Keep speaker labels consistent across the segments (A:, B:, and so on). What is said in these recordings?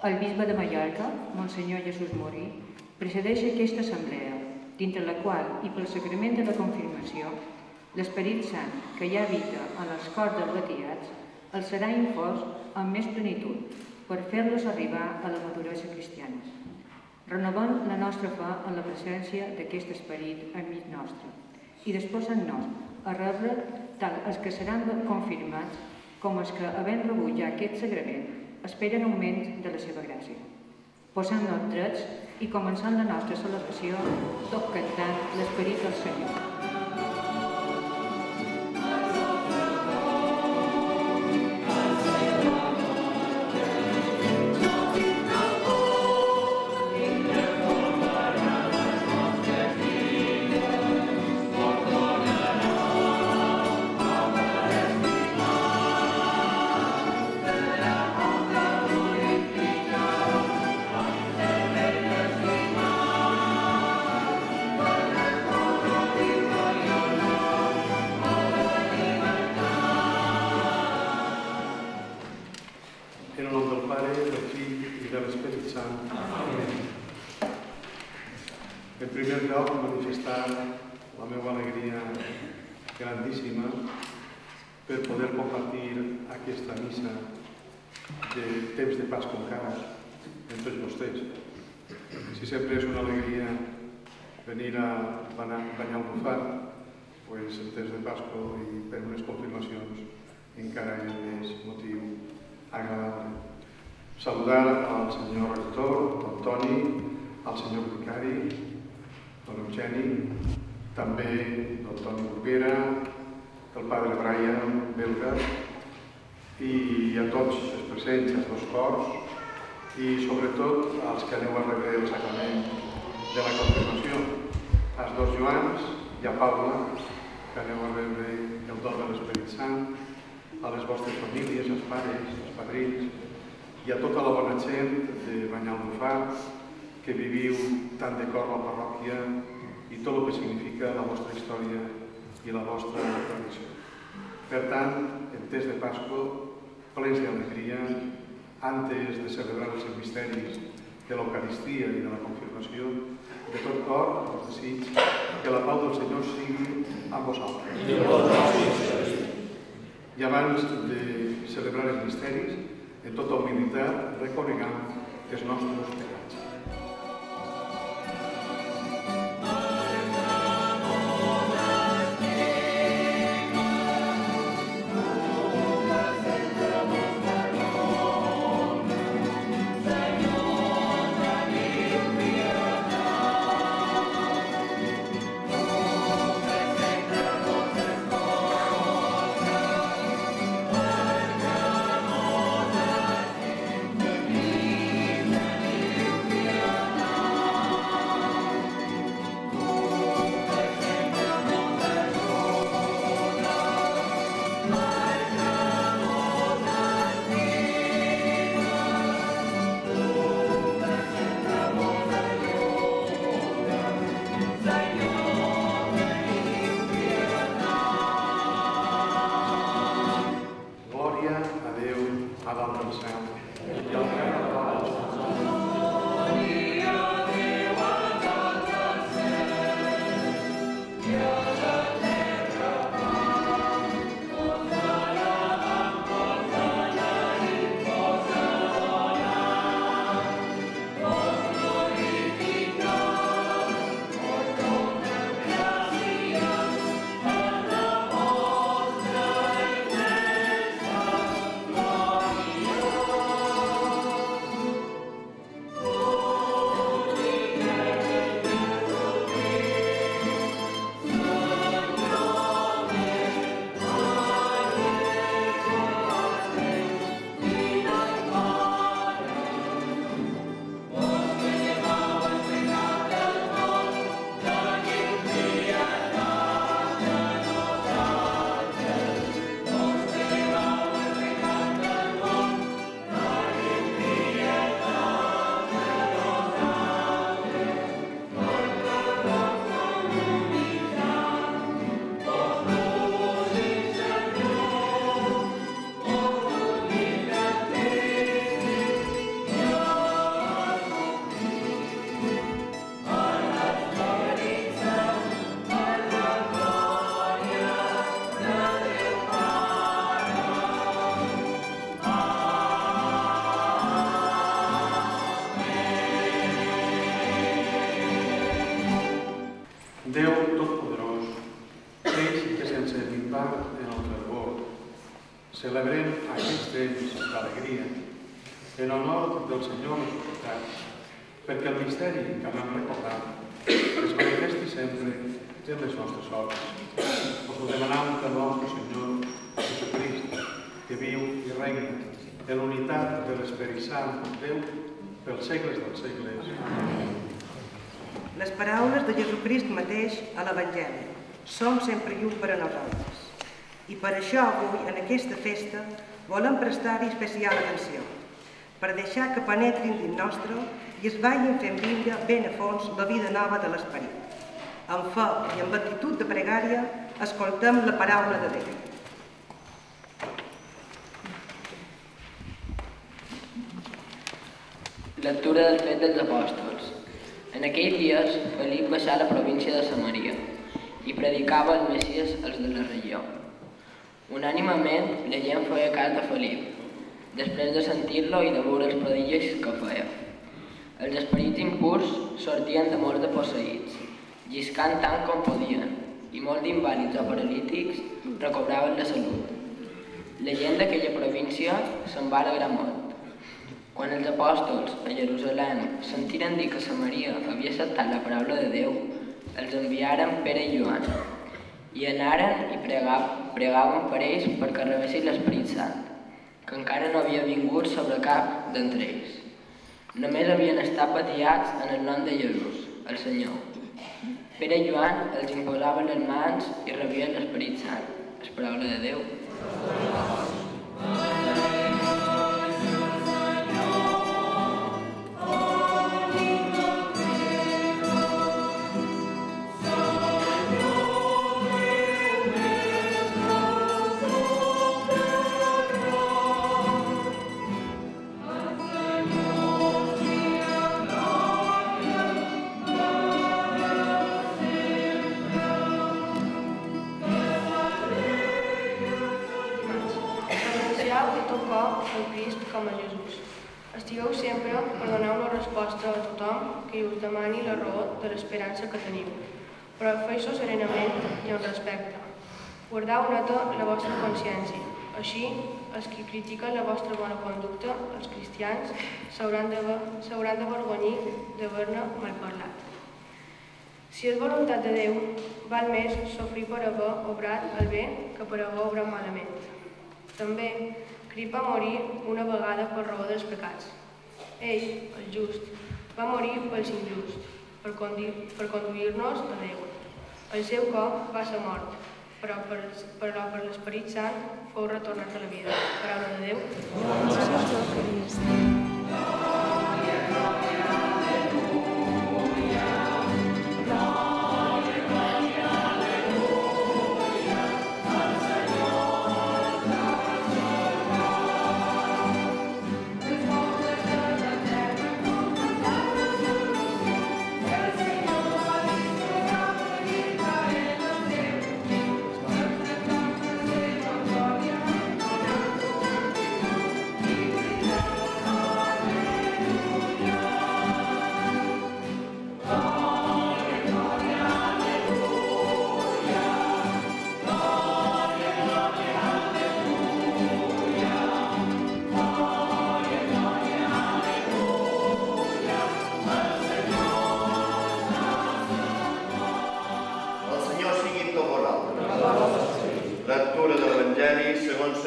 A: El bisbe de Mallorca, Monsenyor Jesús Morí, precedeix aquesta assemblea, dintre la qual, i pel sacrament de la confirmació, l'Esperit Sant, que ja habita en els cors dels retirats, els serà infós amb més plenitud per fer-los arribar a la maduresa cristiana. Renovem la nostra fe en la presència d'aquest esperit enmig nostre i disposant-nos a rebre tant els que seran confirmats com els que, havent rebut ja aquest sagrament, esperen augment de la seva gràcia. Posant-nos drets i començant la nostra celebració tot cantant l'esperit del Senyor.
B: Fill i de l'Esperit Sant. Amén. En primer lloc, manifestar la meva alegria grandíssima per poder compartir aquesta missa de temps de Pasco encara amb tots vostès. Si sempre és una alegria venir a banyar banyar el bufar, pues, en temps de Pasco i per unes confirmacions encara és més motiu agradable. Saludar al senyor rector, al Toni, al senyor vicari, don Eugeni, també el Toni Olvera, el padre Brian Belga i a tots els presents, als dos cors i sobretot als que aneu a rebre el sacrament de la confirmació, als dos Joans i a Paula, que aneu a rebre el don de l'Esperit Sant, a les vostres famílies, als pares, als padrins i a tota la bona gent de Banyalbufar que viviu tan de cor la parròquia i tot el que significa la vostra història i la vostra tradició. Per tant, en temps de Pasco, plens d'alegria, antes de celebrar els misteris de l'Eucaristia i de la confirmació, de tot cor us desig que la pau del Senyor sigui amb vosaltres. I abans de celebrar els misteris, en tota humilitat, reconeguem els nostres pecats. Celebrem aquest temps d'alegria en honor del Senyor ressuscitat, perquè el misteri que vam recordar es manifesti sempre en les nostres obres. Us ho demanam pel nostre Senyor Jesucrist, que viu i regna en l'unitat de l'Esperit Sant, Déu, pels segles dels segles.
C: Les paraules de Jesucrist mateix a l'Evangeli són sempre llum per a nosaltres. I per això avui, en aquesta festa, volem prestar-hi especial atenció, per deixar que penetrin dins nostre i es vagin fent viure ben a fons la vida nova de l'esperit. Amb fe i amb actitud de pregària, escoltem la paraula de Déu.
D: Lectura del fet dels apòstols. En aquells dies, Felip baixà a la província de Samaria i predicava el Messies als de la regió. Unànimament, la gent feia cas de Felip, després de sentir-lo i de veure els prodigis que feia. Els esperits impurs sortien de molts de posseïts, lliscant tant com podien, i molts d'invàlids o paralítics recobraven la salut. La gent d'aquella província se'n va alegrar molt. Quan els apòstols a Jerusalem sentiren dir que Samaria havia acceptat la paraula de Déu, els enviaren Pere i Joan i anaren i pregaven, per ells perquè rebessin l'Esperit Sant, que encara no havia vingut sobre cap d'entre ells. Només havien estat batiats en el nom de Jesús, el Senyor. Pere i Joan els imposaven les mans i rebien l'Esperit Sant. És paraula de Déu.
E: Renuncieu l'esperança que teniu, però feu-ho serenament i amb respecte. Guardeu neta la vostra consciència. Així, els que critiquen la vostra bona conducta, els cristians, s'hauran de, s'hauran de vergonyir d'haver-ne malparlat. Si és voluntat de Déu, val més sofrir per haver obrat el bé que per haver obrat malament. També, Crist va morir una vegada per raó dels pecats. Ell, el just, va morir pels injusts, per, per conduir-nos a Déu. El seu cop va ser mort, però per, però per l'Esperit Sant fou retornat a la vida. Paraula de Déu.
F: El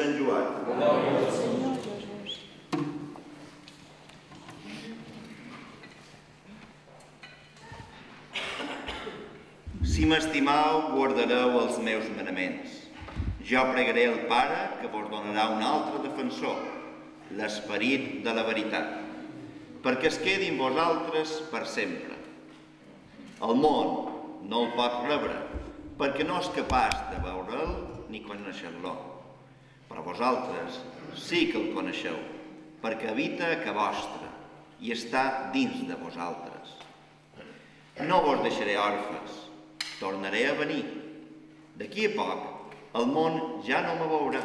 F: Sant Joan. Si m'estimau, guardareu els meus manaments. Jo pregaré al Pare que vos donarà un altre defensor, l'esperit de la veritat, perquè es quedi en vosaltres per sempre. El món no el pot rebre, perquè no és capaç de veure'l ni conèixer-lo. Però vosaltres sí que el coneixeu, perquè habita a ca vostra i està dins de vosaltres. No vos deixaré orfes, tornaré a venir. D'aquí a poc el món ja no me veurà,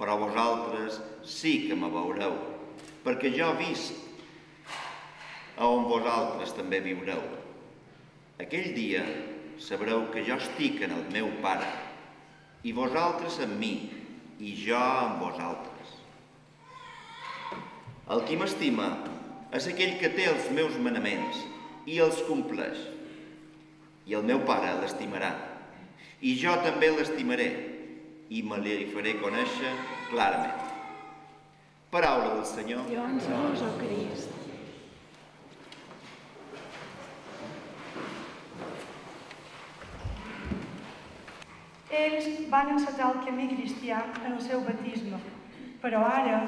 F: però vosaltres sí que me veureu, perquè jo visc a on vosaltres també viureu. Aquell dia sabreu que jo estic en el meu Pare i vosaltres en mi i jo amb vosaltres. El qui m'estima és aquell que té els meus manaments i els compleix. I el meu pare l'estimarà. I jo també l'estimaré i me li faré conèixer clarament. Paraula del Senyor.
G: Jo ens o Crist.
H: Ells van encetar el camí cristià en el seu batisme, però ara,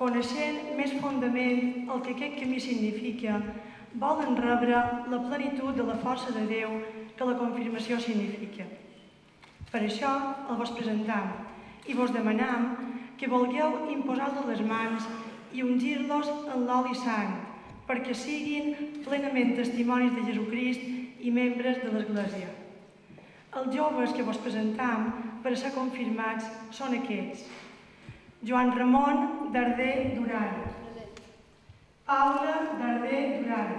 H: coneixent més fondament el que aquest camí significa, volen rebre la plenitud de la força de Déu que la confirmació significa. Per això el vos presentam i vos demanam que vulgueu imposar-los les mans i ungir-los en l'oli sant, perquè siguin plenament testimonis de Jesucrist i membres de l'Església. Els joves que vos presentam per ser confirmats són aquests. Joan Ramon Darder Duran. Paula Darder Duran.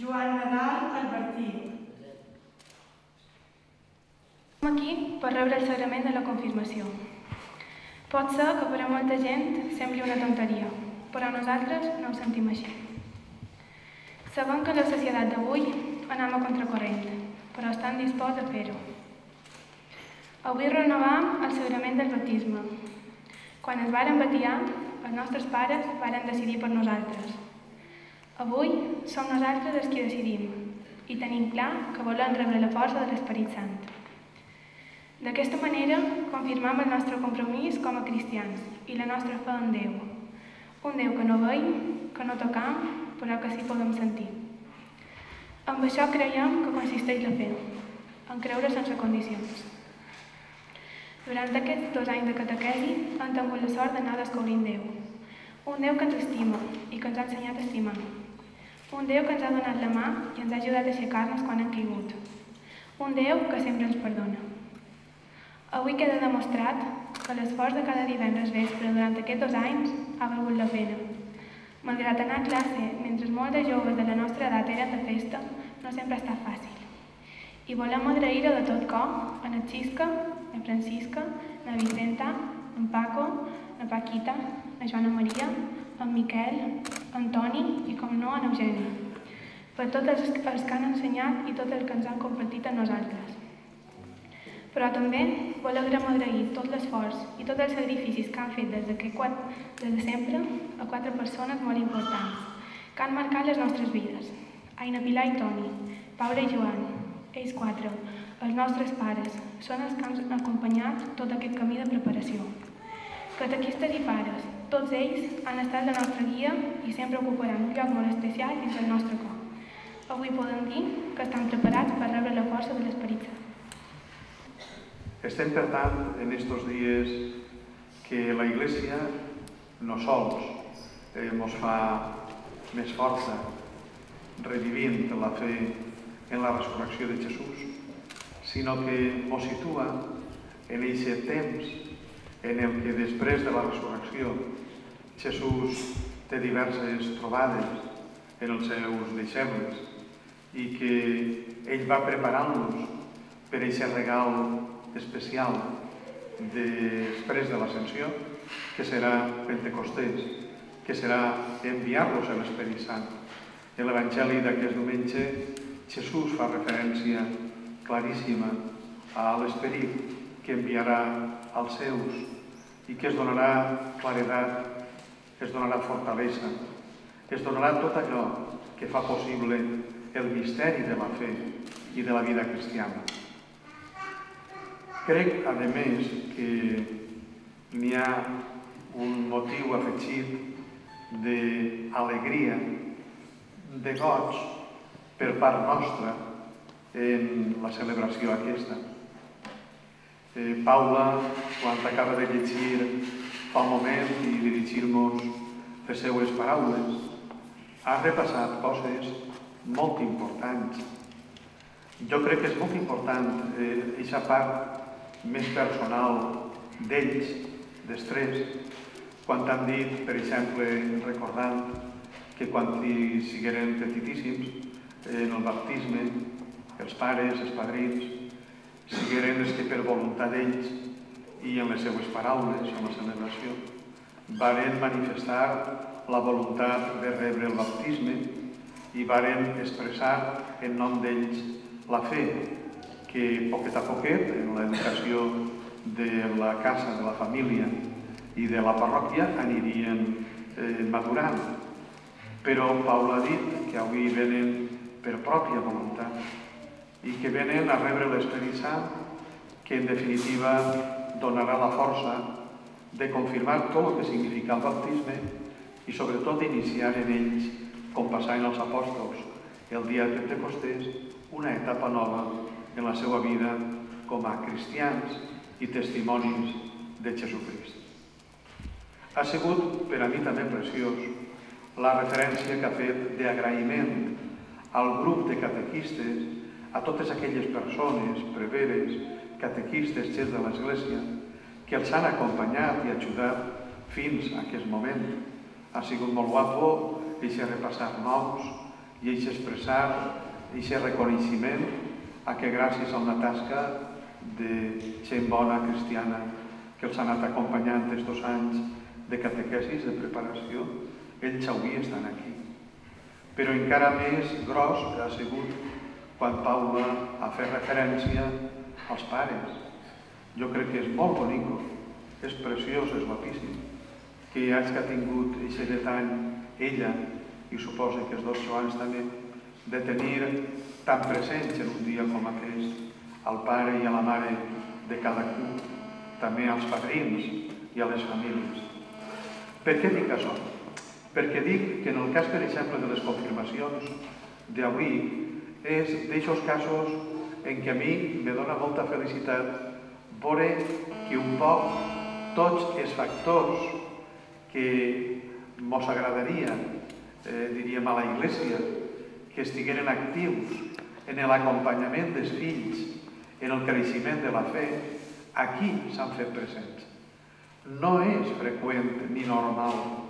H: Joan Nadal Albertí.
I: Som aquí per rebre el sagrament de la confirmació. Pot ser que per a molta gent sembli una tonteria, però nosaltres no ho sentim així. Sabem que la societat d'avui anem a contracorrent, però estan disposats a fer-ho. Avui renovam el sagrament del baptisme. Quan es varen batiar, els nostres pares varen decidir per nosaltres. Avui som nosaltres els qui decidim i tenim clar que volem rebre la força de l'Esperit Sant. D'aquesta manera confirmam el nostre compromís com a cristians i la nostra fe en Déu. Un Déu que no veiem, que no tocam, però que sí podem sentir. Amb això creiem que consisteix la fe, en creure sense condicions. Durant aquests dos anys de catequesi hem tingut la sort d'anar descobrint Déu. Un Déu que ens estima i que ens ha ensenyat a estimar. Un Déu que ens ha donat la mà i ens ha ajudat a aixecar-nos quan hem caigut. Un Déu que sempre ens perdona. Avui queda demostrat que l'esforç de cada divendres vespre durant aquests dos anys ha valgut la pena. Malgrat anar a classe, mentre molts de joves de la nostra edat eren de festa, no sempre estat fàcil. I volem agrair-ho de tot cor a na Xisca, na Francisca, na Vicenta, en Paco, na Paquita, na Joana Maria, en Miquel, en Toni i, com no, en Eugeni. Per tots els, els que han ensenyat i tot el que ens han compartit a nosaltres. Però també volem agrair tot l'esforç i tots els sacrificis que han fet des de, que, des de sempre a quatre persones molt importants, que han marcat les nostres vides. Aina Pilar i Toni, Paula i Joan, ells quatre, els nostres pares, són els que han acompanyat tot aquest camí de preparació. Catequistes i pares, tots ells han estat la nostra guia i sempre ocuparan un lloc molt especial dins el nostre cor. Avui podem dir que estan preparats per rebre la força de l'Esperit Sant.
B: Estem, per tant, en estos dies que la Iglesia no sols mos fa més força revivint la fe en la resurrecció de Jesús, sinó que mos situa en aquest temps en el que després de la resurrecció Jesús té diverses trobades en els seus deixebles i que ell va preparant-los per aquest regal especial després de l'ascensió, que serà Pentecostés, que serà enviar-los a l'Esperit Sant. En l'Evangeli d'aquest diumenge, Jesús fa referència claríssima a l'Esperit que enviarà als seus i que es donarà claredat, es donarà fortalesa, es donarà tot allò que fa possible el misteri de la fe i de la vida cristiana. Crec, a més, que n'hi ha un motiu afegit d'alegria, de goig per part nostra en la celebració aquesta. Eh, Paula, quan acaba de llegir fa un moment i dirigir-nos les seues paraules, ha repassat coses molt importants. Jo crec que és molt important aquesta eh, part més personal d'ells, d'estrès, quan han dit, per exemple, recordant que quan hi sigueren petitíssims, en el baptisme, els pares, els padrins, sigueren els que per voluntat d'ells i en les seues paraules, en la celebració, varen manifestar la voluntat de rebre el baptisme i varen expressar en nom d'ells la fe, que poquet a poquet, en l'educació de la casa, de la família i de la parròquia, anirien eh, madurant. Però Paul ha dit que avui venen per pròpia voluntat i que venen a rebre l'Esperit Sant, que en definitiva donarà la força de confirmar tot el que significa el baptisme i sobretot d'iniciar en ells, com passaven els apòstols el dia de Pentecostés, una etapa nova en la seva vida com a cristians i testimonis de Jesucrist. Ha sigut per a mi també preciós la referència que ha fet d'agraïment al grup de catequistes, a totes aquelles persones preveres catequistes xers de l'Església que els han acompanyat i ajudat fins a aquest moment. Ha sigut molt guapo i repassar noms i eixe expressar aquest reconeixement a que gràcies a una tasca de gent bona cristiana que els ha anat acompanyant aquests anys de catequesis, de preparació, ells avui estan aquí. Però encara més gros ha sigut quan Paula ha fet referència als pares. Jo crec que és molt bonic, és preciós, és guapíssim, que haig que ha tingut aquest detall ella, i suposa que els dos Joans també, de tenir tan presents en un dia com aquest al pare i a la mare de cada cadascú, també als padrins i a les famílies. Per què dic això? Perquè dic que en el cas, per exemple, de les confirmacions d'avui, és d'aixòs casos en què a mi me dona molta felicitat veure que un poc tots els factors que mos agradaria, eh, diríem, a la Iglesia, que estigueren actius en l'acompanyament dels fills, en el creixement de la fe, aquí s'han fet presents. No és freqüent ni normal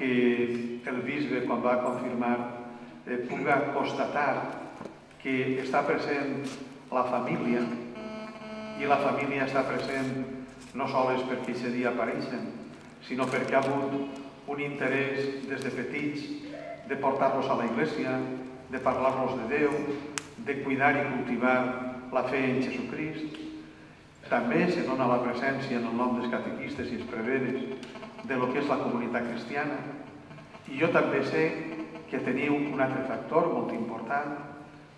B: que el bisbe, quan va confirmar, eh, puga constatar que està present la família i la família està present no sols perquè aquest dia apareixen, sinó perquè ha hagut un interès des de petits de portar-los a la iglesia, de parlar-los de Déu, de cuidar i cultivar la fe en Jesucrist. També se dona la presència en el nom dels catequistes i els preveres de lo que és la comunitat cristiana. I jo també sé que teniu un altre factor molt important,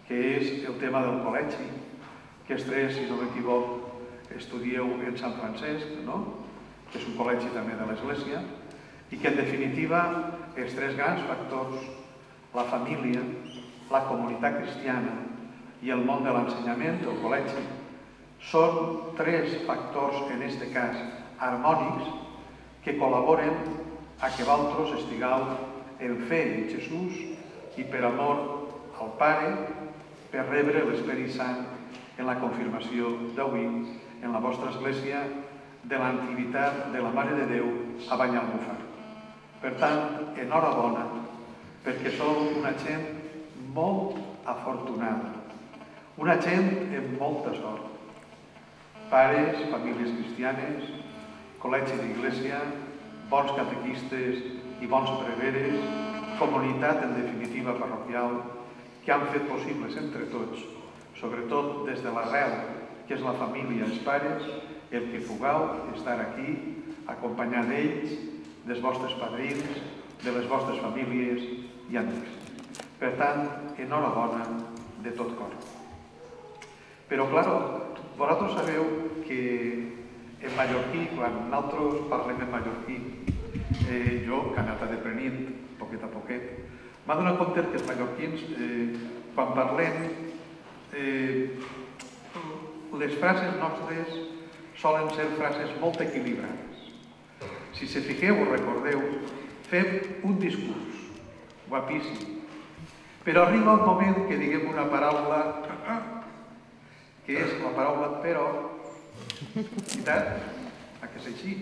B: que és el tema del col·legi, que els tres, si no m'equivoc, estudieu en Sant Francesc, no? que és un col·legi també de l'Església, i que en definitiva els tres grans factors, la família, la comunitat cristiana i el món de l'ensenyament, el col·legi, són tres factors, en aquest cas, harmònics, que col·laboren a que vosaltres estigueu en fe en Jesús i per amor al Pare, per rebre l'Esperit Sant en la confirmació d'avui en la vostra església de l'antiguitat de la Mare de Déu a Banyalbufar. Per tant, enhorabona, perquè sou una gent molt afortunada, una gent amb molta sort. Pares, famílies cristianes, col·legi d'iglesia, bons catequistes i bons preveres, comunitat en definitiva parroquial, que han fet possibles entre tots, sobretot des de l'arrel, que és la família, els pares, el que pugueu estar aquí, acompanyar d'ells, dels vostres padrins, de les vostres famílies i amics. Per tant, enhorabona de tot cor. Però, claro, vosaltres sabeu que en mallorquí, quan nosaltres parlem en mallorquí, eh, jo, que he anat aprenent, poquet a poquet, m'ha donat compte que els mallorquins, eh, quan parlem, eh, les frases nostres solen ser frases molt equilibrades. Si se fiqueu o recordeu, fem un discurs guapíssim, però arriba un moment que diguem una paraula que és la paraula però, veritat? A que és així?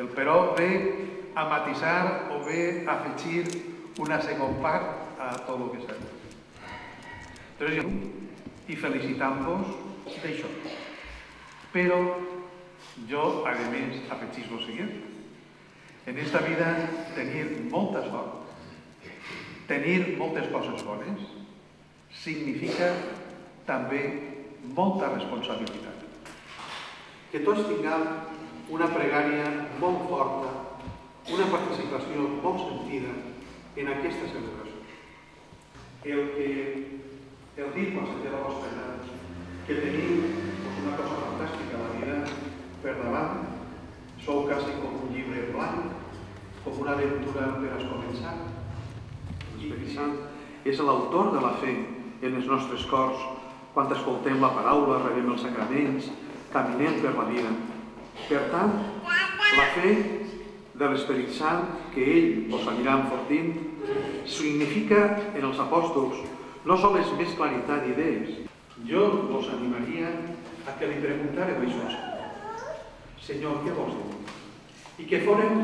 B: El però ve a matisar o ve a afegir una segona part a tot el que s'ha dit. Però i felicitant-vos d'això. Però Yo, además, afegís lo siguiente. En esta vida, tenir molta sort, tenir moltes coses bones, significa també molta responsabilitat. Que tots tinguem una pregària molt forta, una participació molt sentida en aquesta celebració. El que el dit quan se té la vostra edat, que teniu doncs, una cosa fantàstica a la vida per davant, sou quasi com un llibre blanc, com una aventura per a començar. L'Esperit és l'autor de la fe en els nostres cors, quan escoltem la paraula, rebem els sacraments, caminem per la vida. Per tant, la fe de l'Esperit Sant, que ell us anirà enfortint, significa en els apòstols no sols més claritat d'idees. Jo us animaria a que li preguntàreu això. Senyor, què vols dir? I que foren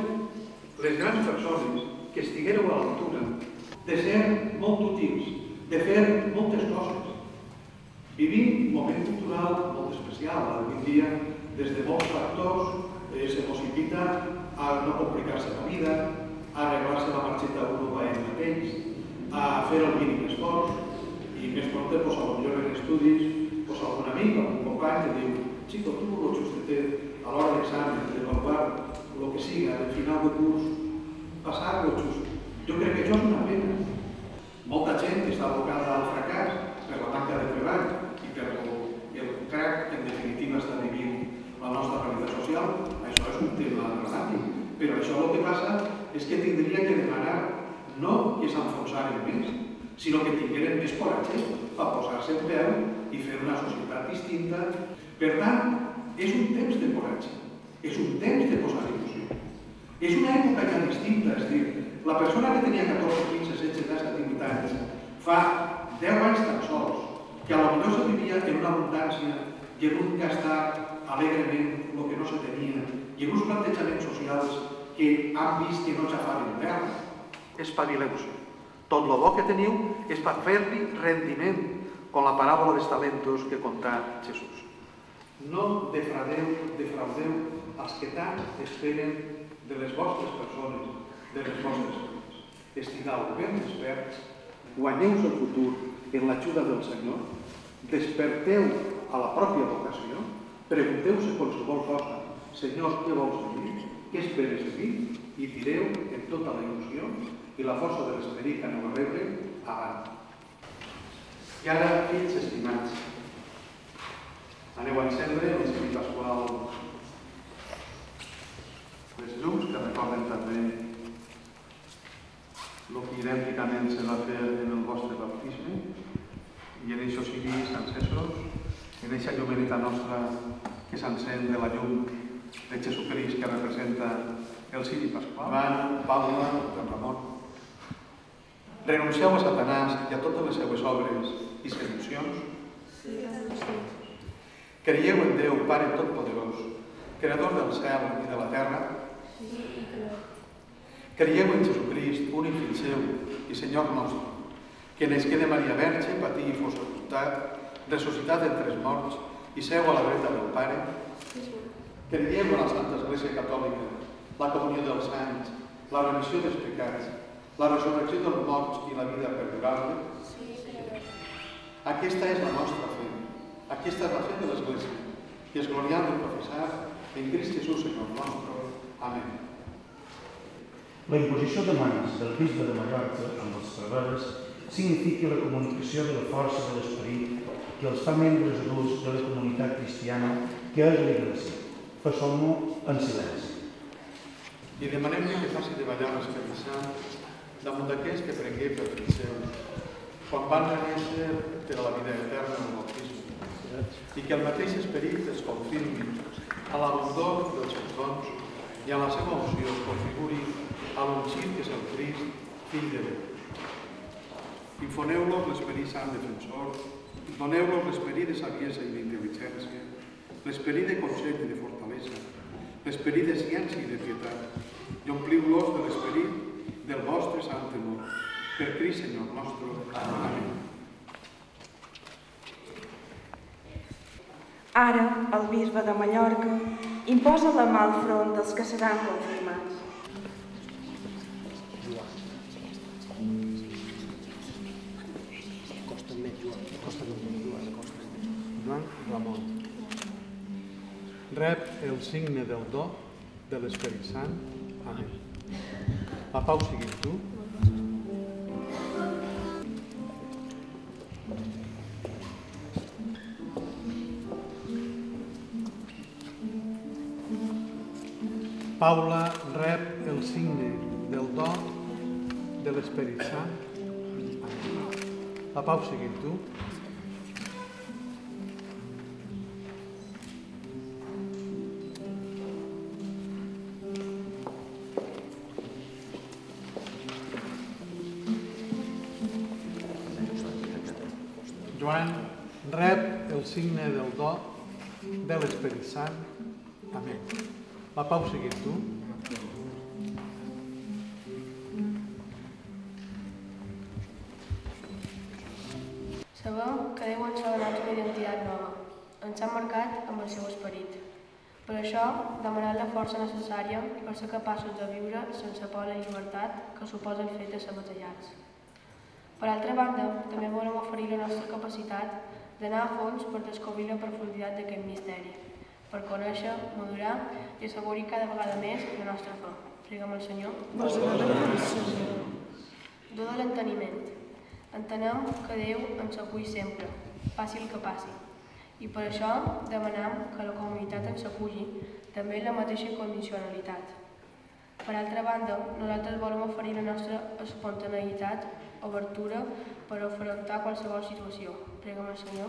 B: les grans persones que estiguéreu a l'altura de ser molt útils, de fer moltes coses. Vivim un moment cultural molt especial. Avui dia, des de molts factors, eh, se possibilita a no complicar-se la vida, a arreglar-se la marxeta un a ell mateix, a fer el mínim esforç, i més prompte, pues, millor en estudis, pues, algun amic, algun company que diu «Chico, tu lo justet a l'hora d'examen, d'avaluar el que siga, al final de curs, passar-lo just». Jo crec que això és una pena. Molta gent està abocada al fracàs per la manca de treball per el, que en definitiva està vivint la nostra realitat social. Això és un tema dramàtic. Però això el que passa és que tindria que demanar no que s'enfonsaren més, sinó que tingueren més coratge per posar-se en peu i fer una societat distinta. Per tant, és un temps de coratge, és un temps de posar il·lusió. És una època ja distinta, és dir, la persona que tenia 14, 15, 16, 17, 18 anys, fa 10 anys tan sols, que a la millor se vivia en una abundància i en un gastar alegrement el que no se tenia, i en uns plantejaments socials que han vist que no xafaven terra. Espavileu-se. Tot el bo que teniu és per fer-li rendiment, com la paràbola dels talentos que contà Jesús. No defraudeu, defraudeu els que tant esperen de les vostres persones, de les vostres coses. Estigueu ben desperts, guanyeu el futur en l'ajuda del Senyor, desperteu a la pròpia vocació, pregunteu-se qualsevol cosa, Senyor, què vols mi? Què esperes de mi? I direu en tota la il·lusió i la força de l'esperit que aneu a rebre avant. I ara, fills estimats, aneu a encendre el Espírit Pasqual les llums que recorden també el que idènticament se va fer en el vostre baptisme i en això sigui encesos, en aquesta llumeneta nostra que s'encén de la llum de Jesucrist que representa el ciri pasqual. Van, Paula, Don Ramon. Renuncieu a Satanàs i a totes les seues obres i seduccions? Sí, Creieu en Déu, Pare Totpoderós, Creador del cel i de la terra? Sí, Creieu en Jesucrist, únic fill seu i Senyor nostre, que nasqué de Maria Verge, patí i fos sepultat, ressuscitat entre els morts i seu a la dreta del Pare? Creieu en la Santa Església Catòlica, la comunió dels sants, la remissió dels pecats, la resurrecció dels morts i la vida perdurable? Aquesta és la nostra fe. Aquesta és la fe de l'Església, i es gloriam de professar en Crist Jesús, Senyor nostre. Amén.
G: La imposició de mans del bisbe de Mallorca amb els preveres significa la comunicació de la força de l'esperit que els fa membres adults de la comunitat cristiana que és l'Iglésia. Façom-ho en silenci.
B: I demanem-li que faci de ballar l'Esperit Sant damunt d'aquells que prengué per fill seu, quan van reneixer per a la vida eterna en el bautisme, i que el mateix Esperit es confirmi a l'abundor dels seus i a la seva opció es configuri a l'ungit que és el Crist, fill de Déu. Infoneu-los l'esperit sant defensor, doneu-los l'esperit de saviesa i d'intel·ligència, l'esperit de consell i de fortalesa, l'esperit de ciència i de pietat, i ompliu-los de l'esperit del vostre sant temor. Per Crist, Senyor nostre. Amén.
C: Ara, el bisbe de Mallorca
E: Imposa la mà al front dels que seran confirmats.
B: Joan Ramon. Rep el signe del do de l'Esperit Sant. Amén. La pau sigui amb tu. Paula rep el signe del do de l'Esperit Sant. La pau sigui amb tu. Joan rep el signe del do de l'Esperit Sant. Amén. La pau sigui amb tu.
E: Per això, demanem la força necessària per ser capaços de viure sense por la llibertat que suposa el fet de. Per altra banda, també volem oferir la nostra capacitat d'anar a fons per descobrir la profunditat d'aquest misteri, per conèixer, madurar i assegurir cada vegada més la nostra fe. Preguem al Senyor. Do de l'enteniment. Entenem que Déu ens acull sempre, passi el que passi. I per això demanem que la comunitat ens aculli també en la mateixa condicionalitat. Per altra banda, nosaltres volem oferir la nostra espontaneïtat, obertura per afrontar qualsevol situació. Preguem al Senyor.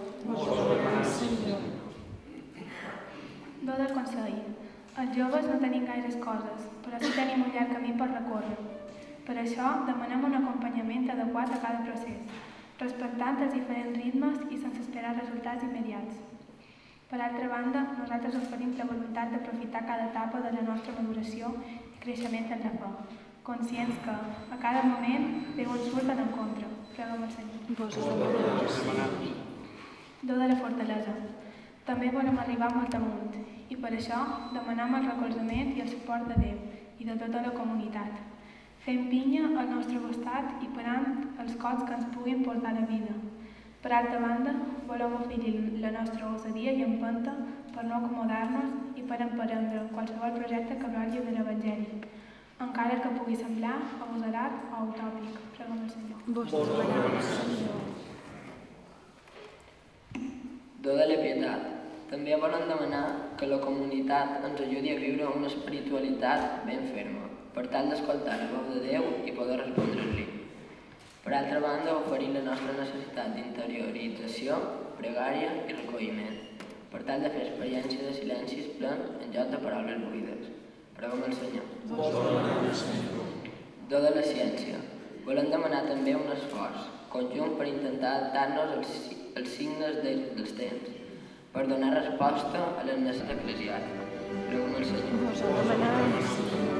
I: Do del consell. Els joves no tenim gaires coses, però sí tenim un llarg camí per recórrer. Per això demanem un acompanyament adequat a cada procés, respectant els diferents ritmes i sense esperar resultats immediats. Per altra banda, nosaltres oferim la voluntat d'aprofitar cada etapa de la nostra maduració i creixement en la fe, conscients que, a cada moment, Déu ens surt en encontre. Preguem al Senyor. Do de la fortalesa. També volem arribar molt amunt i per això demanem el recolzament i el suport de Déu i de tota la comunitat, fent pinya al nostre costat i parant els cops que ens puguin portar la vida. Per altra banda, volem oferir la nostra osadia i empenta per no acomodar-nos i per emprendre qualsevol projecte que brolli de l'Evangeli, encara que pugui semblar agosarat o utòpic. Preguem al Senyor.
D: Do de la pietat. També volen demanar que la comunitat ens ajudi a viure una espiritualitat ben ferma, per tal d'escoltar la veu de Déu i poder respondre-li. Per altra banda, oferir la nostra necessitat d'interiorització, pregària i recolliment, per tal de fer experiència de silencis plens en lloc de paraules buides. Preguem al Senyor. Do de la ciència. Volem demanar també un esforç conjunt per intentar adaptar-nos als, als signes de, dels temps, per donar resposta a les necessitats eclesiàstiques. Preguem al Senyor.
B: Senyor,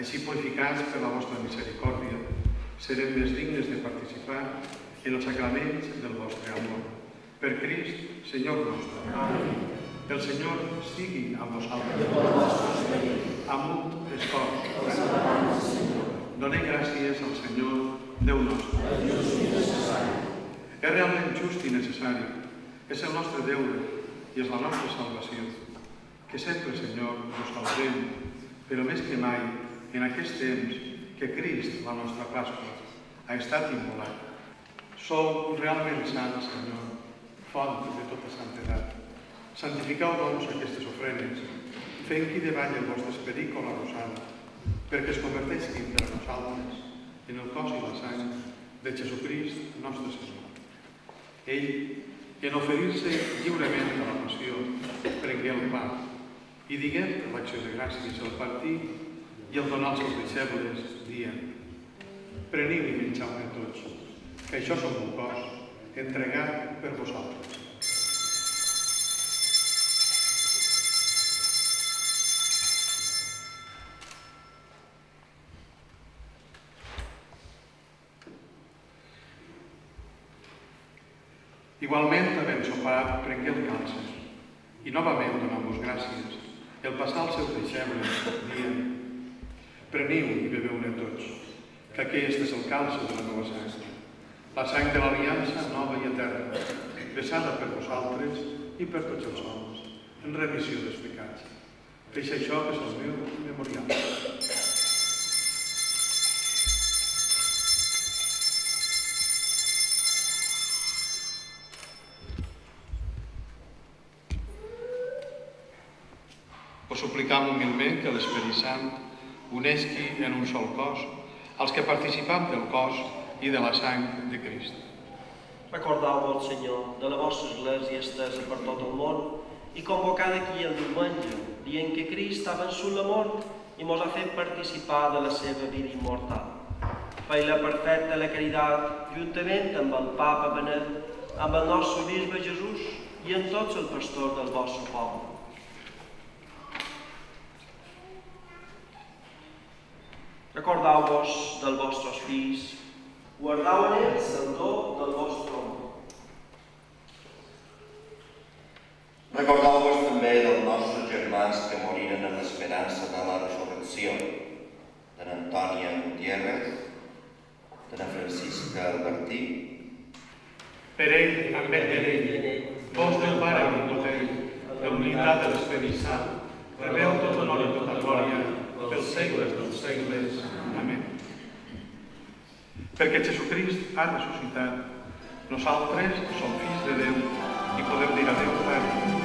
B: així purificats per la vostra misericòrdia, serem més dignes de participar en els sacraments del vostre amor. Per Crist, Senyor nostre. Amén. El Senyor sigui amb vosaltres. Amunt es tot. Donem gràcies al Senyor, Déu nostre. És realment just i necessari. És el nostre deure i és la nostra salvació. Que sempre, Senyor, us salvem, però més que mai, en aquest temps que Crist, la nostra Pasqua, ha estat immolat. Sou realment sants, Senyor, font de tota santedat. Santificau, doncs, aquestes ofrenes, fent que davall el vostre esperit com la rosada, perquè es converteixin per a nosaltres en el cos i la sang de Jesucrist, nostre Senyor. Ell, en oferir-se lliurement a la passió, prengué el pa i digué per l'acció de gràcies al partit i el donar als seus deixebles, dient Preniu i menjau-ne tots, que això és un cos entregat per vosaltres. Igualment, havent sopat, prengué el calces i novament donant-vos gràcies, el passar als seus deixebles, dient Preniu i beveu-ne tots, que aquest és el calce de la nova sang, la sang de l'aliança nova i eterna, vessada per vosaltres i per tots els homes, en remissió dels pecats. Feix això que és el meu memorial. Us suplicam humilment que l'Esperit Sant unesqui en un sol cos els que participam del cos i de la sang de Crist.
J: Recordeu-vos, Senyor, de la vostra església estesa per tot el món i convocada aquí el diumenge, dient que Crist ha vençut la mort i mos ha fet participar de la seva vida immortal. Fei-la perfecta la caritat, juntament amb el Papa Benet, amb el nostre bisbe Jesús i amb tots els pastors del vostre poble. Recordeu-vos dels vostres fills, en ells el do del vostre amor.
F: Recordeu-vos també dels nostres germans que moriren en l'esperança de la resurrecció, de n'Antònia Gutiérrez, de na Francisca Albertí,
B: Per ell, amb ell ell, vos del Pare omnipotent, de l'unitat de l'Esperit Sant, rebeu tot honor i tota glòria pels segles dels segles. Amén. Jesucrist ha ressuscitat, nosaltres som fills de Déu i podem dir a Déu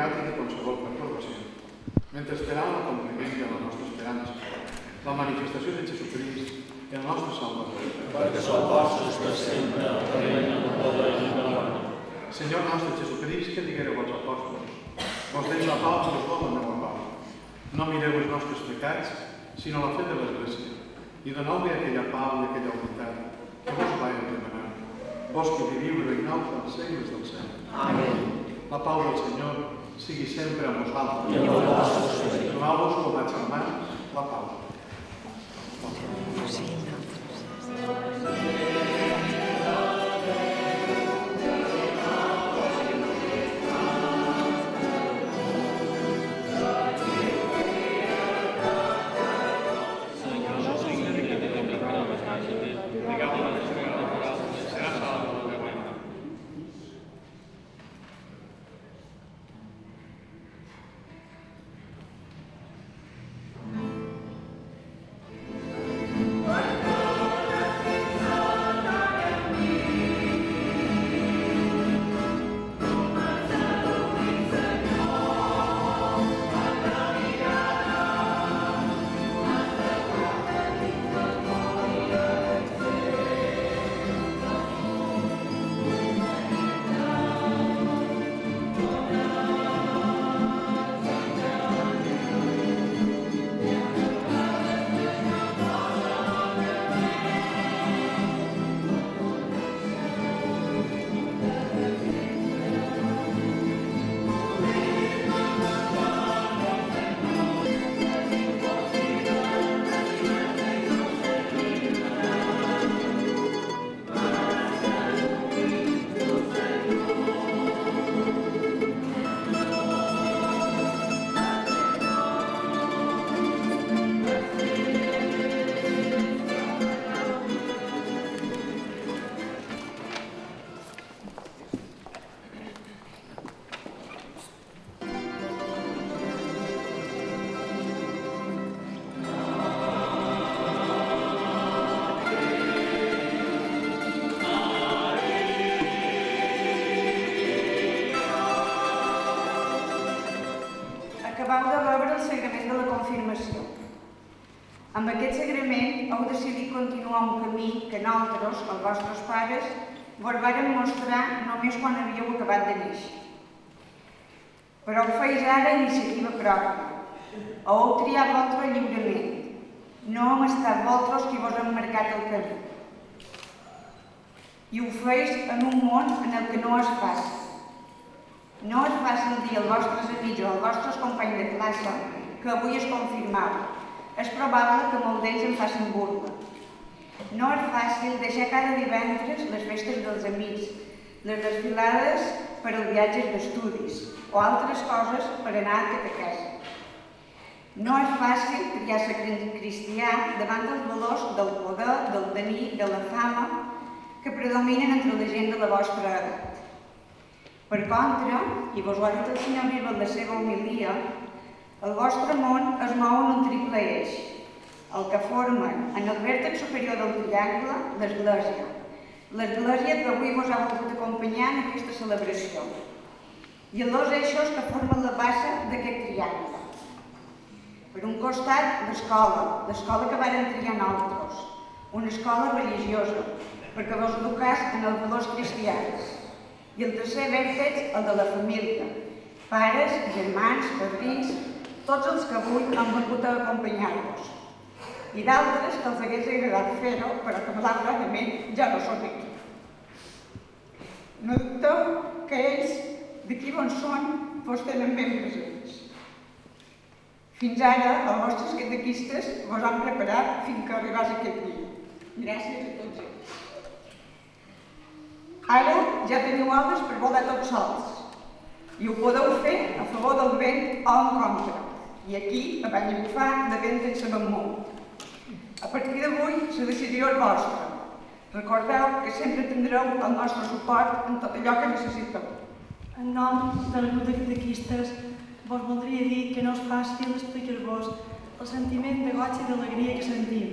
B: pecat i de qualsevol perturbació. Mentre esperam l'acompliment de la nostra esperança, la manifestació de Jesucrist, el nostre Salvador.
K: perquè sou vostres per sempre, el reina del poder i de l'honra.
B: Senyor nostre Jesucrist, que diguereu als apòstols, vos deis la pau i us dou la meva pau. No mireu els nostres pecats, sinó la fe de l'Església, i doneu-li aquella pau i aquella unitat que vos vaig demanar. Vos que viviu i regnau dels segles del cel.
J: Amén.
B: La pau del Senyor sigui sempre amb vosaltres.
K: I amb el vostre esperit.
B: Donau-vos com a germans la pau.
L: El sagrament de la confirmació. Amb aquest sagrament heu decidit continuar un camí que nosaltres, els vostres pares, vos varen mostrar només quan havíeu acabat de néixer. Però ho feis ara iniciativa pròpia. Heu triat vosaltres lliurement. No hem estat vosaltres qui vos han marcat el camí. I ho feis en un món en el que no és fàcil. No és fàcil dir als vostres amics o als vostres companys de classe que avui es confirmava. És probable que molts d'ells en facin burla. No és fàcil deixar cada divendres les festes dels amics, les desfilades per als viatges d'estudis o altres coses per anar a catequesa. No és fàcil triar ser cristià davant dels valors del poder, del tenir, de la fama que predominen entre la gent de la vostra edat. Per contra, i vos ho ha dit el senyor Bisbe en la seva homilia, el vostre món es mou en un triple eix, el que formen en el vèrtex superior del triangle l'Església. L'Església que avui vos ha volgut acompanyar en aquesta celebració. I els dos eixos que formen la base d'aquest triangle. Per un costat, l'escola, l'escola que varen triar nosaltres, una escola religiosa, perquè vos educàs en els valors cristians i el tercer vèrtex, el de la família. Pares, germans, padrins, tots els que avui han vingut a acompanyar-vos. I d'altres que els hagués agradat fer-ho, però que malauradament ja no són aquí. No dubteu que ells, d'aquí on són, vos tenen ben presents. Fins ara, els vostres catequistes vos han preparat fins que arribàs aquest dia. Gràcies a tots ells. Ara ja teniu ales per volar tots sols i ho podeu fer a favor del vent o en contra. I aquí, a Banyabufar, de vent en sabem molt. A partir d'avui, la decisió és vostra. Recordeu que sempre tindreu el nostre suport en tot allò que necessiteu.
H: En nom del grup de catequistes, vos voldria dir que no és fàcil explicar-vos el sentiment de goig i d'alegria que sentim.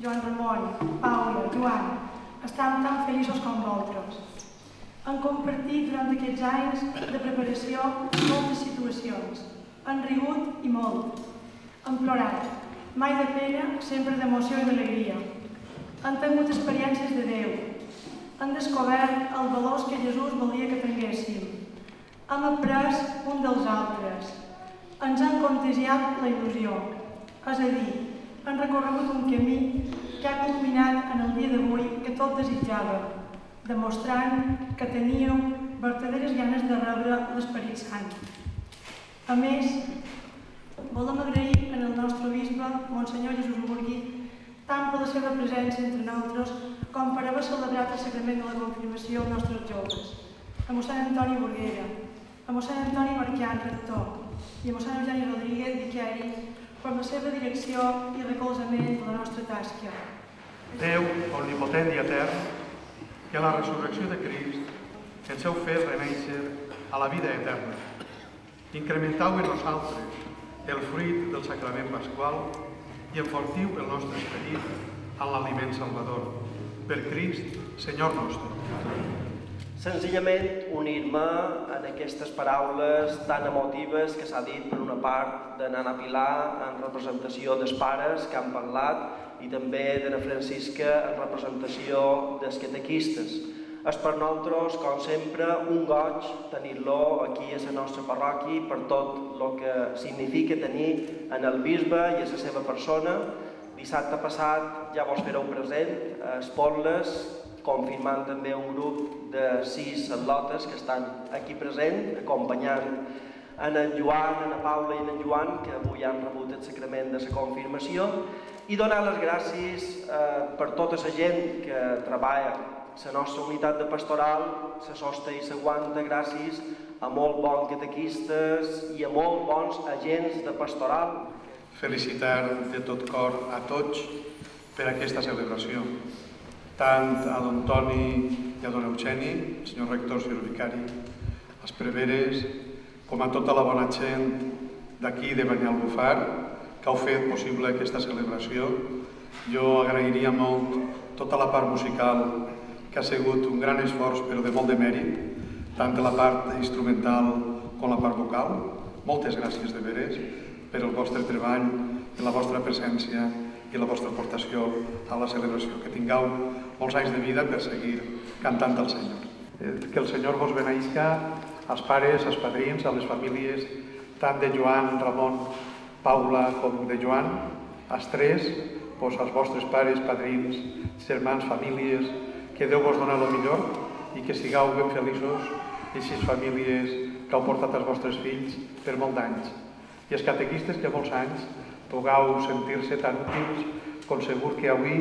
H: Joan Ramon, Paula, Joan, estem tan feliços com vosaltres. Han compartit durant aquests anys de preparació moltes situacions. Han rigut i molt. Han plorat, mai de pena, sempre d'emoció i d'alegria. Han tingut experiències de Déu. Han descobert els valors que Jesús volia que tinguéssim. Hem après un dels altres. Ens han contagiat la il·lusió. És a dir, han recorregut un camí que ha culminat en el dia d'avui que tot desitjava, demostrant que teníeu verdaderes ganes de rebre l'Esperit Sant. A més, volem agrair en el nostre bisbe, Monsenyor Jesús Burgui, tant per la seva presència entre nosaltres com per haver celebrat el sacrament de la confirmació als nostres joves, a mossèn Antoni Burguera, a mossèn Antoni Marquian, rector, i a mossèn Eugeni Rodríguez, vicari, per la seva direcció i recolzament de la nostra tasca.
B: Déu, omnipotent i etern, que la resurrecció de Crist ens heu fet reneixer a la vida eterna. Incrementau en nosaltres el fruit del sacrament pasqual i enfortiu el nostre esperit en l'aliment salvador. Per Crist, Senyor nostre.
J: Senzillament unir-me en aquestes paraules tan emotives que s'ha dit per una part de Nana Pilar en representació dels pares que han parlat i també de na Francisca en representació dels catequistes. És per nosaltres, com sempre, un goig tenir-lo aquí a la nostra parròquia per tot el que significa tenir en el bisbe i a la seva persona. Dissabte passat ja vos fareu present a Espotles, confirmant també un grup de sis atlotes que estan aquí present, acompanyant en en Joan, en Paula i en Joan, que avui han rebut el sacrament de la confirmació, i donar les gràcies eh, per tota la gent que treballa la nostra unitat de pastoral, se sosta i s'aguanta gràcies a molt bons catequistes i a molt bons agents de pastoral.
B: Felicitar de tot cor a tots per aquesta celebració, tant a don Toni i a don Eugeni, senyor rector, senyor vicari, als preveres, com a tota la bona gent d'aquí de Banyalbufar, que heu fet possible aquesta celebració. Jo agrairia molt tota la part musical, que ha sigut un gran esforç, però de molt de mèrit, tant la part instrumental com la part vocal. Moltes gràcies de veres per el vostre treball i la vostra presència i la vostra aportació a la celebració. Que tingueu molts anys de vida per seguir cantant al Senyor. Eh, que el Senyor vos beneïsca als pares, als padrins, a les famílies, tant de Joan, Ramon, Paula com de Joan, als tres, doncs als vostres pares, padrins, germans, famílies, que Déu vos dona el millor i que sigueu ben feliços i sis famílies que heu portat els vostres fills per molt d'anys. I els catequistes que molts anys pugueu sentir-se tan útils com segur que avui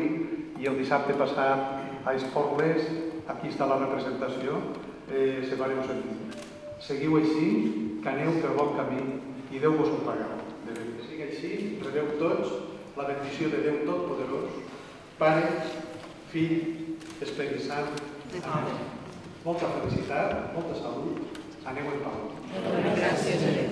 B: i el dissabte passat a Esporles, aquí està la representació, eh, se vareu sentir. Seguiu així, que aneu per bon camí i Déu vos ho pagarà sí, rebeu tots la bendició de Déu Totpoderós, Pare, Fill, Esperit Sant. Amén. Molta felicitat, molta salut. Aneu en pau.
M: Gràcies a Déu.